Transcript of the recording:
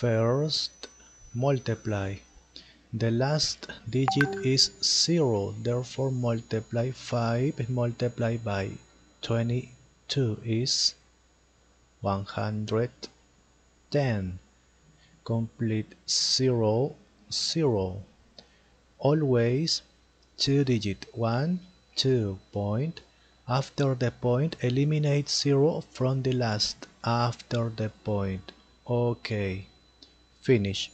First, multiply. The last digit is 0, therefore multiply 5 multiplied by 22 is 110. Complete 0, 0. Always two digit 1, 2 point. After the point, eliminate 0 from the last after the point. OK. Finish.